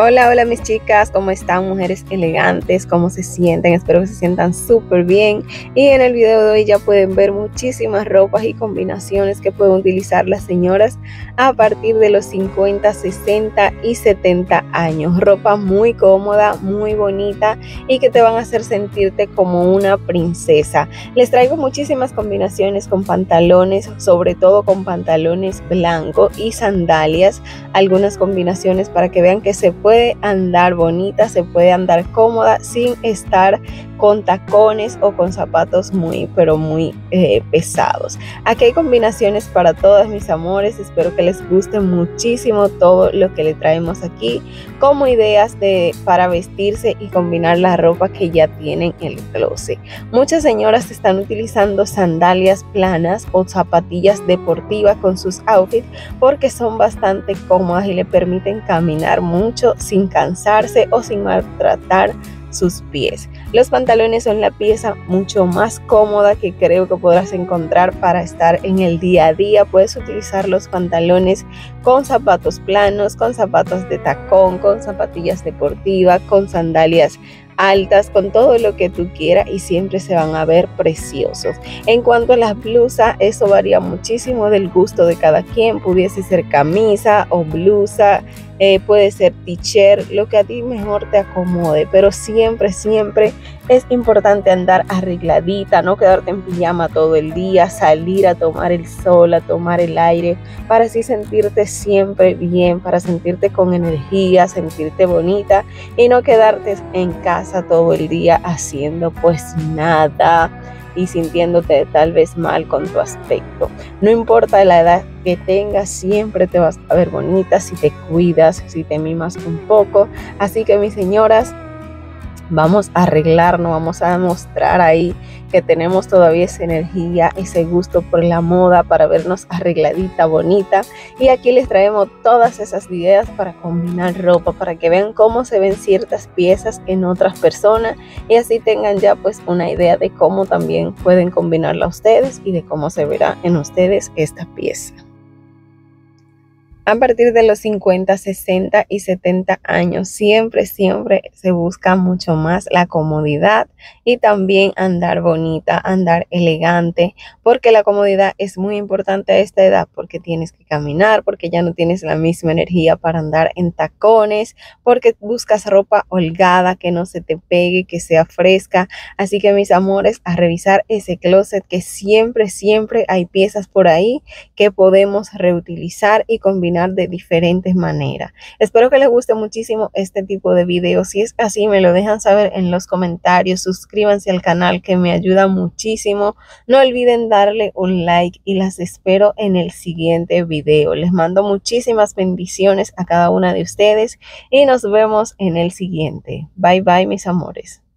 Hola, hola mis chicas, ¿cómo están mujeres elegantes? ¿Cómo se sienten? Espero que se sientan súper bien. Y en el video de hoy ya pueden ver muchísimas ropas y combinaciones que pueden utilizar las señoras a partir de los 50, 60 y 70 años. Ropa muy cómoda, muy bonita y que te van a hacer sentirte como una princesa. Les traigo muchísimas combinaciones con pantalones, sobre todo con pantalones blancos y sandalias. Algunas combinaciones para que vean que se puede puede andar bonita, se puede andar cómoda sin estar con tacones o con zapatos muy, pero muy eh, pesados. Aquí hay combinaciones para todas mis amores. Espero que les guste muchísimo todo lo que le traemos aquí como ideas de, para vestirse y combinar la ropa que ya tienen en el closet. Muchas señoras están utilizando sandalias planas o zapatillas deportivas con sus outfits porque son bastante cómodas y le permiten caminar mucho sin cansarse o sin maltratar sus pies. Los pantalones son la pieza mucho más cómoda que creo que podrás encontrar para estar en el día a día. Puedes utilizar los pantalones con zapatos planos, con zapatos de tacón, con zapatillas deportivas, con sandalias altas, con todo lo que tú quieras y siempre se van a ver preciosos. En cuanto a las blusas, eso varía muchísimo del gusto de cada quien. Pudiese ser camisa o blusa, eh, puede ser t-shirt, lo que a ti mejor te acomode, pero siempre, siempre es importante andar arregladita, no quedarte en pijama todo el día, salir a tomar el sol, a tomar el aire, para así sentirte siempre bien, para sentirte con energía, sentirte bonita y no quedarte en casa todo el día haciendo pues nada y sintiéndote tal vez mal con tu aspecto. No importa la edad que tengas, siempre te vas a ver bonita si te cuidas, si te mimas un poco. Así que mis señoras, vamos a arreglarnos, vamos a demostrar ahí que tenemos todavía esa energía, ese gusto por la moda para vernos arregladita, bonita. Y aquí les traemos todas esas ideas para combinar ropa, para que vean cómo se ven ciertas piezas en otras personas y así tengan ya pues una idea de cómo también pueden combinarla ustedes y de cómo se verá en ustedes esta pieza. A partir de los 50, 60 y 70 años, siempre, siempre se busca mucho más la comodidad y también andar bonita, andar elegante, porque la comodidad es muy importante a esta edad, porque tienes que caminar, porque ya no tienes la misma energía para andar en tacones, porque buscas ropa holgada, que no se te pegue, que sea fresca. Así que mis amores, a revisar ese closet que siempre, siempre hay piezas por ahí que podemos reutilizar y combinar de diferentes maneras. Espero que les guste muchísimo este tipo de videos. Si es así, me lo dejan saber en los comentarios. Suscríbanse al canal que me ayuda muchísimo. No olviden darle un like y las espero en el siguiente video. Les mando muchísimas bendiciones a cada una de ustedes y nos vemos en el siguiente. Bye bye mis amores.